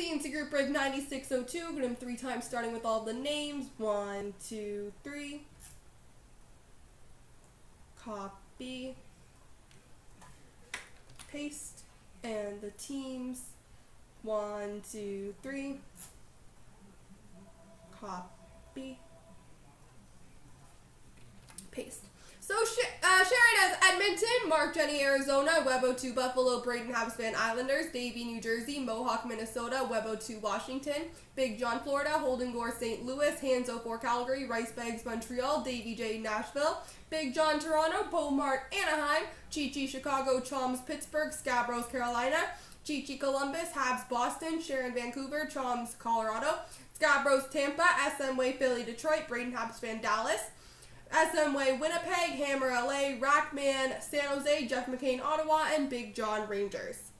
CNC Group Break 9602. Get them three times starting with all the names. One, two, three. Copy. Paste. And the teams. One, two, three. Copy. Paste. Edmonton, Mark Jenny, Arizona, Webo 2, Buffalo, Braden, Habspan, Islanders, Davie, New Jersey, Mohawk, Minnesota, Webo 2, Washington, Big John, Florida, Holden Gore, St. Louis, Hanzo 4, Calgary, Rice Bags, Montreal, Davy J, Nashville, Big John, Toronto, Beaumont, Anaheim, Chi Chi, Chicago, Choms, Pittsburgh, Scabros, Carolina, Chi Chi, Columbus, Habs, Boston, Sharon, Vancouver, Choms, Colorado, Scabros, Tampa, SM Way, Philly, Detroit, Braden, Habspan, Dallas, SMWay Winnipeg, Hammer LA, Rackman San Jose, Jeff McCain Ottawa, and Big John Rangers.